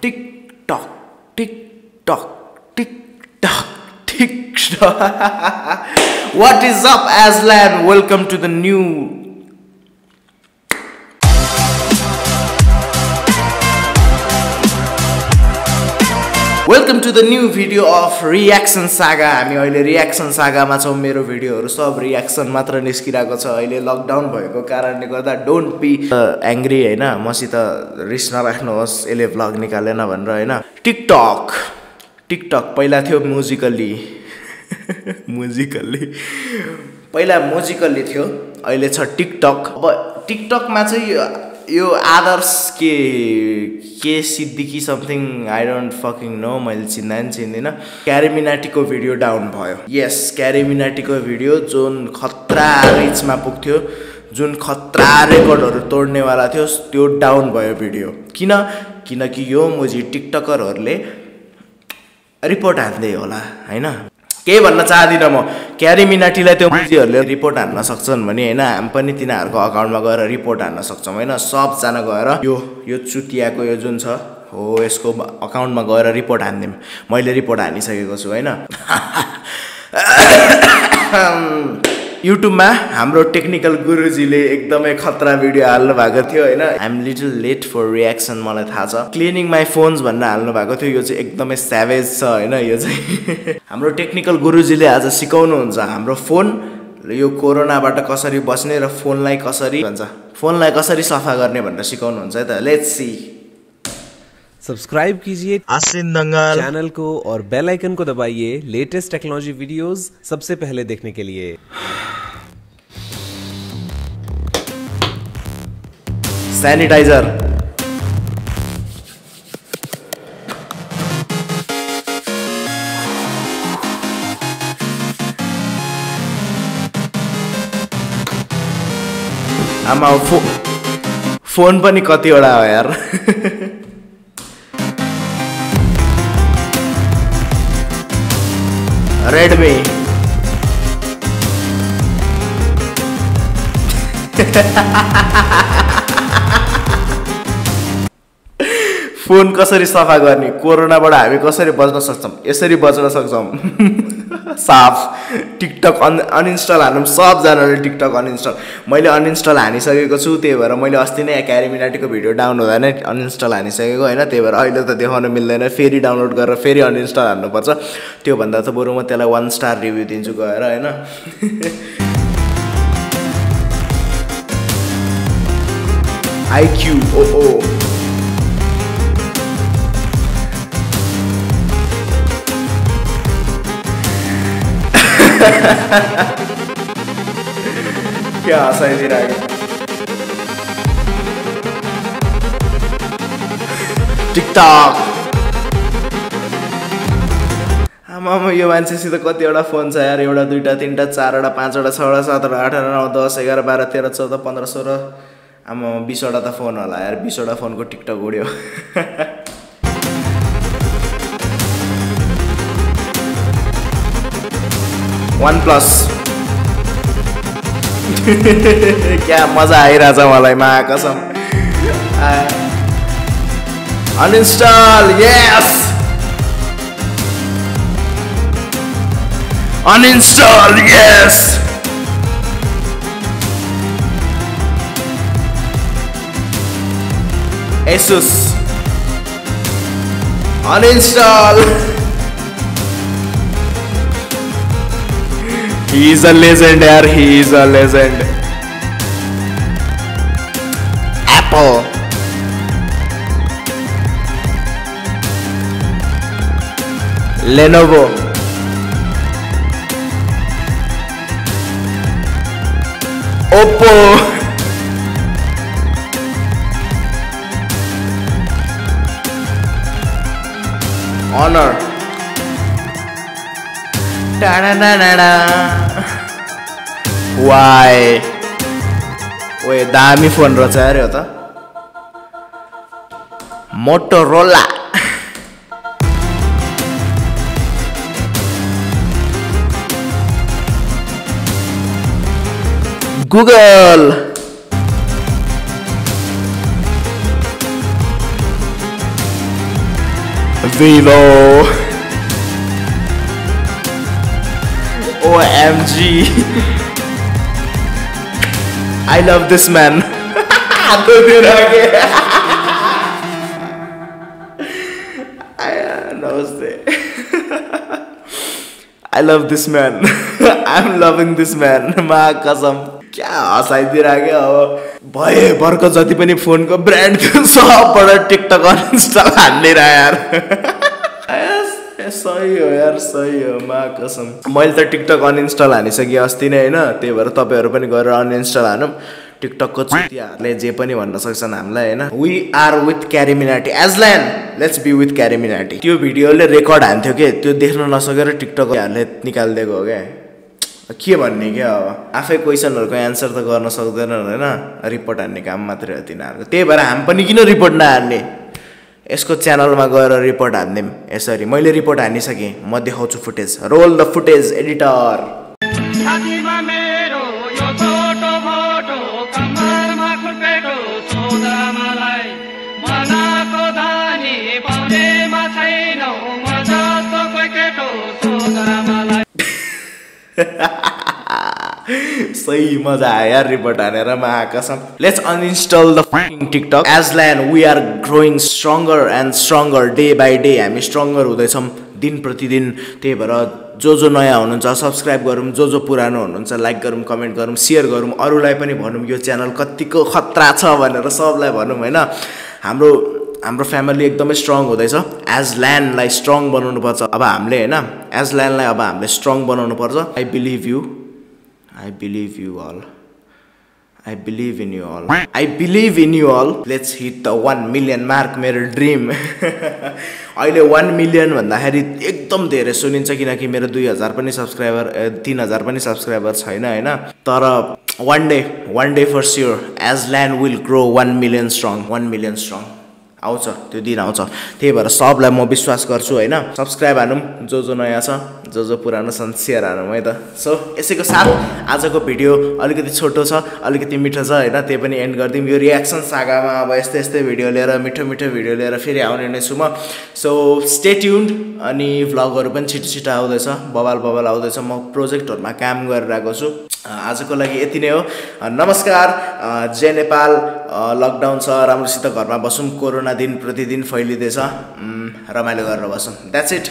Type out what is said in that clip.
tick tock, tick tock, tick tock, tick tock. what is up, Aslan? Welcome to the new welcome to the new video of reaction saga हामी अहिले reaction सागामा छौँ। मेरो भिडियोहरू सब reaction मात्र निस्किरहेको छ। अहिले लकडाउन भएको कारणले गर्दा डोन्ट बी एङ्ग्री होइन? मसित रिस नराख्नुहोस्। यसले भ्लग निकालेन भनेर होइन? टिकटक टिकटक पहिला थियो म्युजिकल्ली म्युजिकल्ली पहिला म्युजिकल्ली थियो। अहिले छ टिकटक अब टिकटकमा चाहिँ यो आदर्श के के Siddiqui something I don't fucking know मैले चिन्दा पनि चिन्दिनँ क्यारेमिनाटीको भिडियो डाउन भयो। यस क्यारेमिनाटीको भिडियो जुन खतरा रिचमा पुग्थ्यो जुन खतरा रेकर्डहरू तोड्नेवाला थियो त्यो डाउन भयो भिडियो किन? किनकि यो मुजी टिकटकरहरूले रिपोर्ट हान्दै होला होइन? केही भन्न चाहदिनँ म? क्यारी मिनाटीलाई त्यो मुजीहरूले रिपोर्ट हान्न सक्छन् भने होइन हामी पनि तिनीहरूको अकाउन्टमा गएर रिपोर्ट हान्न सक्छौँ। होइन सबजना गएर यो यो चुतियाको यो जुन छ हो यसको अकाउन्टमा गएर रिपोर्ट हानिदिउँ मैले रिपोर्ट हानिसकेको छु होइन। युट्युबमा हाम्रो टेक्निकल गुरुजीले एकदमै खतरा भिडियो हाल्नु भएको थियो होइन? I'm little late for reaction मलाई थाहा छ। क्लिनिङ माई फोन्स भनेर हाल्नु भएको थियो यो चाहिँ एकदमै स्याभेज छ होइन? यो चाहिँ हाम्रो टेक्निकल गुरुजीले आज सिकाउनुहुन्छ। हाम्रो फोन यो कोरोनाबाट कसरी बस्ने र फोनलाई कसरी भन्छ? फोनलाई कसरी सफा गर्ने भनेर सिकाउनुहुन्छ है त? लेट्स सी सब्सक्राइब कीजिए आश्विन दङ्गल चैनल को और बेल आइकन को दबाइए लेटेस्ट टेक्नोलॉजी वीडियोस सबसे पहले देखने के लिए। सैनिटाइजर आमा फो फ़ोन पनि कतिवटा हो यार। रेड में ha ha ha ha phone कसरी सफा गर्ने? कोरोनाबाट हामी कसरी बच्न सक्छौँ? यसरी बच्न सक्छौँ। साफ। टिकटक अन अनइन्स्टल हानौँ सबजनाले टिकटक अनइन्स्टल मैले अनइन्स्टल हानिसकेको छु त्यही भएर मैले अस्ति नै क्यारिमिनाटीको भिडियो डाउन हुँदा नै अनइन्स्टल हानिसकेको होइन? त्यही भएर अहिले त देखाउन मिल्दैन। फेरि डाउनलोड गरेर फेरि अनइन्स्टल हान्नुपर्छ। त्योभन्दा त बरु म त्यसलाई वान स्टार रिभ्यू दिन्छु गएर होइन? आइक्यू ओ ओ क्या हँसाइदिइरहेको टिकटक आमामा यो मान्छेसित कतिवटा फोन छ यार एउटा दुइटा तिनवटा चारवटा पाँचवटा छवटा सातवटा आठवटा नौ दस एघार बाह्र तेह्र चौध पन्ध्र सोह्र आमा बिसवटा त फोन होला यार बिसवटा फोनको टिकटक उड्यो वान प्लस क्या मजा आइरहेछ मलाई कसम। Uninstall yes uninstall yes ASUS uninstall He is a legend, yaar. He is a legend. Apple. Lenovo. Oppo. Honor. वाइ ओए दामी फोन रहेछ अरे हो त। Motorola Google Vivo. OMG. I love this man. Love this man I am loving this man मा कसम क्या हँसाइदिइराख्यो अब भए भर्क जति पनि फोनको ब्रान्ड सबबाट टिकटक अनइन्स्टल हानिदिएर यार। सही हो यार सही हो मा कसम। मैले त टिकटक अनइन्स्टल हानिसकेँ अस्ति नै होइन? त्यही भएर तपाईँहरू पनि गरेर अनइन्स्टल हानौँ। टिकटकको चुतियाहरूले जे पनि भन्न सक्छन् हामीलाई होइन? We are with CarryMinati Edge Land let's be with CarryMinati त्यो भिडियोले रेकर्ड हान्थ्यो कि? त्यो देख्न नसकेर टिकटकहरूले निकालिदिएको हो क्या के भन्ने क्या अब आफै क्वेसनहरूको एन्सर त गर्न सक्दैनन् होइन? रिपोर्ट हान्ने काम मात्रै हो तिनीहरूको। त्यही भएर हामी पनि किन रिपोर्ट नहान्ने? यसको च्यानलमा गएर रिपोर्ट हानिदिउँ यसरी मैले रिपोर्ट हानिसकेँ। म देखाउँछु footage. Roll the footage editor छातीमा मेरो यो सही मजा आयो रिपोर्ट हानेर म कसम let's uninstall the TikTok as land we are growing stronger and stronger day by day हामी स्ट्रङ्गर हुँदैछौँ दिन प्रतिदिन। त्यही भएर जो जो नयाँ हुनुहुन्छ सब्सक्राइब गरौँ जो जो पुरानो हुनुहुन्छ लाइक गरौँ कमेन्ट गरौँ सेयर गरौँ। अरूलाई पनि भनौँ यो च्यानल कतिको खतरा छ भनेर सबलाई भनौँ होइन? हाम्रो हाम्रो फ्यामिली एकदमै स्ट्रङ हुँदैछ। एज ल्यान्डलाई स्ट्रङ बनाउनुपर्छ। अब हामीले होइन? एज ल्यान्डलाई अब हामीले स्ट्रङ बनाउनुपर्छ। I believe you I believe you all I believe in you all I believe in you all let's hit the one million mark मेरो ड्रिम अहिले वान मिलियन भन्दाखेरि एकदम धेरै सुनिन्छ किनकि मेरो दुई हजार पनि सब्सक्राइबर तिन हजार पनि सब्सक्राइबर छैन होइन? तर one day one day for sure Edge Land will grow one million strong one million strong आउँछ त्यो दिन आउँछ। त्यही भएर सबलाई म विश्वास गर्छु होइन? सब्सक्राइब हानौँ जो जो नयाँ छ जो जो पुरानो छन् सेयर हानौँ है त? सो यसैको साथ आजको भिडियो अलिकति छोटो छ अलिकति मिठो छ होइन? त्यही पनि एन्ड गरिदिउँ। यो रियाक्सन सागामा अब यस्तै यस्तै भिडियो लिएर मिठो मिठो भिडियो लिएर फेरि आउने नै छु म। सो स्टे ट्युन्ड अनि भ्लगहरू पनि छिटो छिटो आउँदैछ बबाल बबाल आउँदैछ। म प्रोजेक्टहरूमा काम गरिरहेको छु। आजको लागि यति नै हो। नमस्कार। जय नेपाल। लकडाउन छ राम्रोसित घरमा बसौँ। कोरोना दिन प्रतिदिन फैलिँदैछ। रमाइलो गरेर बसौँ। That's it